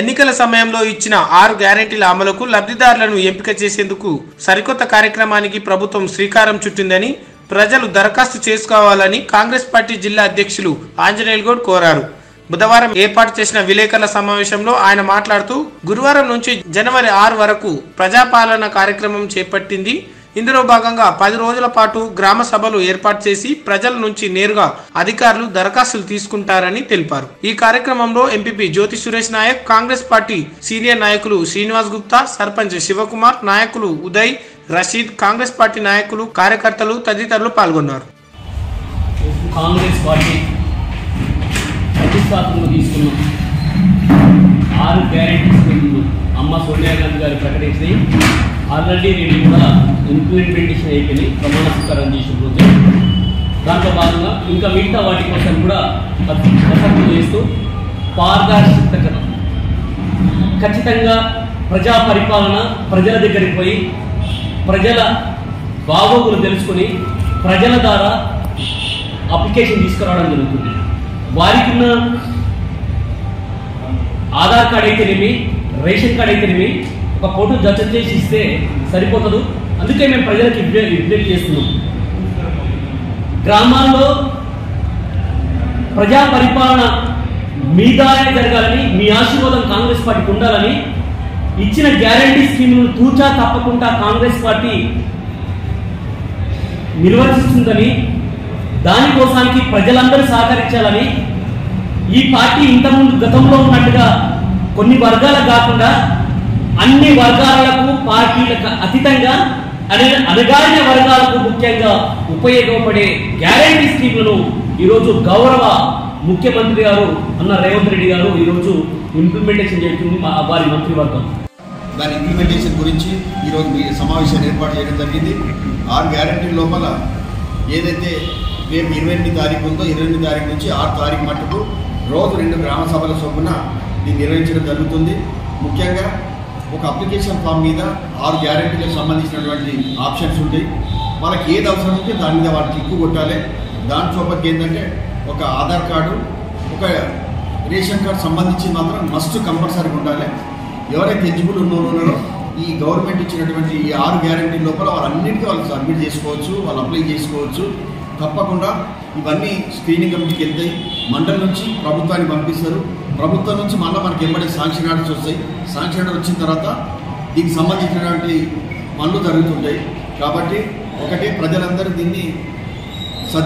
ఎన్నికల సమయంలో ఇచ్చిన ఆరు గ్యారెంటీల అమలుకు లబ్ధిదారులను ఎంపిక చేసేందుకు సరికొత్త కార్యక్రమానికి ప్రభుత్వం శ్రీకారం చుట్టిందని ప్రజలు దరఖాస్తు చేసుకోవాలని కాంగ్రెస్ పార్టీ జిల్లా అధ్యక్షులు ఆంజనేయులు గౌడ్ కోరారు. బుధవారం ఏర్పాటు చేసిన విలేకరుల సమావేశంలో ఆయన మాట్లాడుతూ గురువారం నుంచి జనవరి ఆరు వరకు ప్రజాపాలన కార్యక్రమం చేపట్టింది. ఇందులో భాగంగా పది రోజుల పాటు గ్రామ సభలు ఏర్పాటు చేసి ప్రజల నుంచి నేరుగా అధికారులు దరఖాస్తులు తీసుకుంటారని తెలిపారు. ఈ కార్యక్రమంలో MPP Jyothi Suresh Naik Congress party senior నాయకులు శ్రీనివాస్ గుప్తా సర్పంచ్ శివకుమార్ నాయకులు ఉదయ్ రషీద్ కాంగ్రెస్ పార్టీ నాయకులు కార్యకర్తలు తదితరులు పాల్గొన్నారు. కాంగ్రెస్ పార్టీ ప్రతిష్టాత్మక తీసుకున్న. ఆరు గ్యారెంటీస్ అమ్మ సోనియా గాంధీ గారు ప్రకటించి ఆల్రెడీ నేను కూడా ఇంప్లిమెంటేషన్ అయిపోయి ప్రమాణ స్వీకారం చేసిపోతే దాంతో దాంట్లో భాగంగా ఇంకా మిగతా వాటి కోసం కూడా ప్రసక్తి చేస్తూ పారదర్శకత ఖచ్చితంగా ప్రజా పరిపాలన ప్రజల దగ్గరికి పోయి ప్రజల బాగోగులు తెలుసుకొని ప్రజల ద్వారా అప్లికేషన్ తీసుకురావడం జరుగుతుంది. వారికి ఉన్న ఆధార్ కార్డ్ అయితేనేమి రేషన్ కార్డ్ అయితేనేమి ఒక ఫోటో జత చేసి ఇస్తే సరిపోతుంది. అందుకే మేము ప్రజలకు విజ్ఞప్తి చేస్తున్నాం. గ్రామాల్లో ప్రజా పరిపాలన మీ జరగాలని మీ ఆశీర్వాదం కాంగ్రెస్ పార్టీకి ఉండాలని ఇచ్చిన గ్యారంటీ స్కీమ్ను తూచా తప్పకుండా కాంగ్రెస్ పార్టీ నిర్వర్తిస్తుందని దానికోసానికి ప్రజలందరూ సహకరించాలని ఈ పార్టీ ఇంతకుముందు గతంలో ఉన్నట్టుగా కొన్ని వర్గాలకు కాకుండా అన్ని వర్గాలకు పార్టీలకు అతీతంగా అనే అణగారిన వర్గాలకు ముఖ్యంగా ఉపయోగపడే గ్యారంటీ స్కీమ్లను ఈరోజు గౌరవ ముఖ్యమంత్రి గారు అన్న రేవంత్ రెడ్డి గారు ఈరోజు ఇంప్లిమెంటేషన్ చేస్తుంది మా వారి మంత్రివర్గం. దాని ఇంప్లిమెంటేషన్ గురించి ఈరోజు మీ సమావేశాన్ని ఏర్పాటు చేయడం జరిగింది. ఆరు గ్యారంటీ లోపల ఏదైతే రేపు ఇరవై ఎనిమిది తారీఖు ఉందో ఇరవై ఎనిమిది తారీఖు నుంచి ఆరు తారీఖు మటుకు రోజు రెండు గ్రామ సభల చొప్పున దీన్ని నిర్వహించడం జరుగుతుంది. ముఖ్యంగా ఒక అప్లికేషన్ ఫామ్ మీద ఆరు గ్యారెంటీలకు సంబంధించినటువంటి ఆప్షన్స్ ఉంటాయి. వాళ్ళకి ఏది అవసరం ఉంటే దాని మీద వాళ్ళకి క్లిక్ కొట్టాలి. దాంట్లో ఒకటి ఏంటంటే ఒక ఆధార్ కార్డు ఒక రేషన్ కార్డు సంబంధించి మాత్రం మస్ట్ కంపల్సరీగా ఉండాలి. ఎవరైతే ఎలిజిబుల్ ఉన్నారో ఈ గవర్నమెంట్ ఇచ్చినటువంటి ఈ ఆరు గ్యారంటీ లోపల వాళ్ళన్నిటికీ వాళ్ళు సబ్మిట్ చేసుకోవచ్చు వాళ్ళు అప్లై చేసుకోవచ్చు. తప్పకుండా ఇవన్నీ స్క్రీనింగ్ కమిటీకి వెళ్తాయి. మండలి నుంచి ప్రభుత్వానికి పంపిస్తారు. ప్రభుత్వం నుంచి మళ్ళీ మనకి ఎంబడే శాంక్షన్ ఆర్డర్స్ వస్తాయి. శాంక్షన్ ఆర్డర్ వచ్చిన తర్వాత దీనికి సంబంధించినటువంటి పనులు జరుగుతుంటాయి. కాబట్టి ఒకటి ప్రజలందరూ దీన్ని